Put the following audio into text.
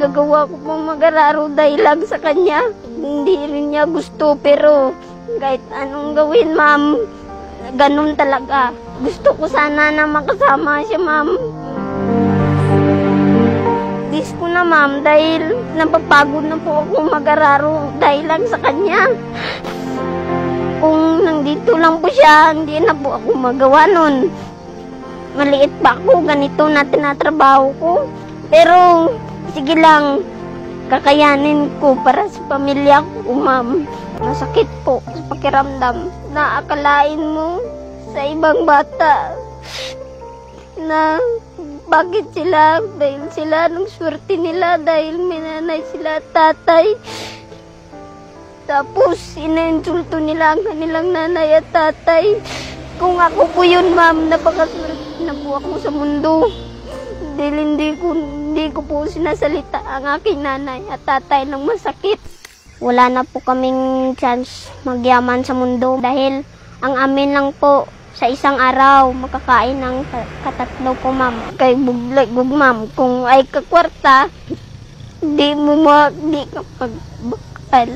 Gagawa ko pong mag-araro dahil lang sa kanya. Hindi rin niya gusto pero kahit anong gawin ma'am, ganun talaga. Gusto ko sana na makasama siya ma'am. Dis na ma'am dahil napapagod na po ako mag-araro dahil lang sa kanya. Kung nandito lang po siya, hindi na po ako magawa nun. Maliit pa ako, ganito na tinatrabaho ko. Pero, sige lang, kakayanin ko para sa pamilya ko, ma'am. Masakit po sa pakiramdam na akalain mo sa ibang bata na bakit sila, dahil sila nung swerte nila, dahil may nanay sila at tatay. Tapos, inainsulto nila ang kanilang nanay at tatay. Kung ako po yun, ma'am, napakaswerte na po ako sa mundo. Dahil hindi ko, hindi ko po sinasalita ang aking nanay at tatay ng masakit. Wala na po kaming chance magyaman sa mundo dahil ang amin lang po sa isang araw makakain ng ka- katatlo po ma'am. Kay buglag bug ma'am, kung ay kakwarta, di mo ma, di ka pagbakal.